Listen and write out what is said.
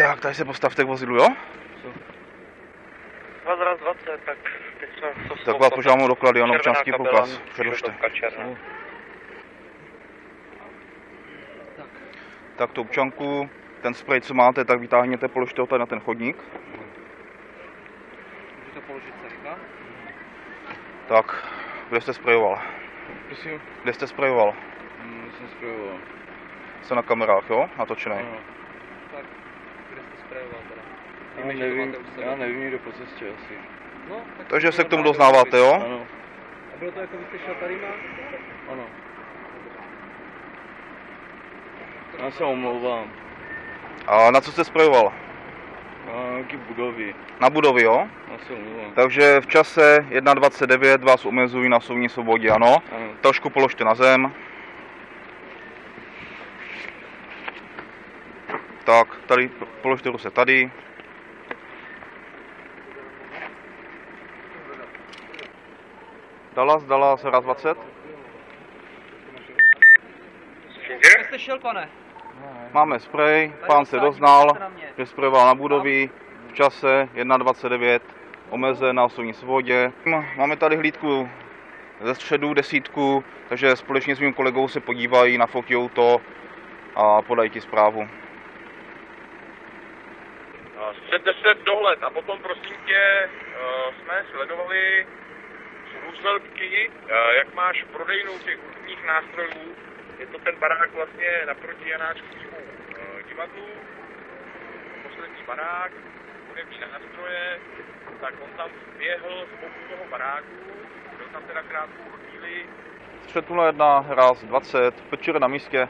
Tak, tady se postavte k vozidlu, jo? Dva raz 20, tak teď jsme to Tak vás požádám o doklady, ano, občanský průkaz. Předložte. Černá. Tak tu občanku, ten sprej, co máte, tak vytáhněte, položte ho tady na ten chodník. Můžu to položit sem, Tak, kde jste sprejoval? Prosím? Kde jste sprejoval? Hmm, jsem sprejoval. Jste na kamerách, jo? Natočený. Ano. Tak, jste sprejoval teda? Já Víme, to nevím, já nevím, někdo po cestě asi. No, tak Takže se k tomu doznáváte, jo? Ano, A bylo to jako vy jste šel tady má? ano. Já se omlouvám. A na co jste sprejoval? A nějaký budovy. Na budovy, jo? Já se omlouvám. Takže v čase 1.29 vás omezují na soudní svobodě, ano? Ano. Trošku položte na zem. Tak, tady, položte ruce tady. Dallas, Dallas, raz 20. Kde jste šel, pane? Máme sprej, Tady pán se doznal, se že sprejoval na budovy v čase 1.29, omezen na osobní svobodě. Máme tady hlídku ze středu, desítku, takže společně s mým kolegou se podívají, nafotijou to a podají ti zprávu. Střed 10 dohled a potom prosím tě eh, jsme sledovali Rooseveltky, eh, jak máš prodejnou těch hudebních nástrojů. Je to ten barák vlastně naproti Janáčkovému eh, divadlu. Poslední barák, hudební nástroje, tak on tam běhl z boku toho baráku, byl tam teda krátkou chvíli, Střed 01, raz 20, pečer na místě.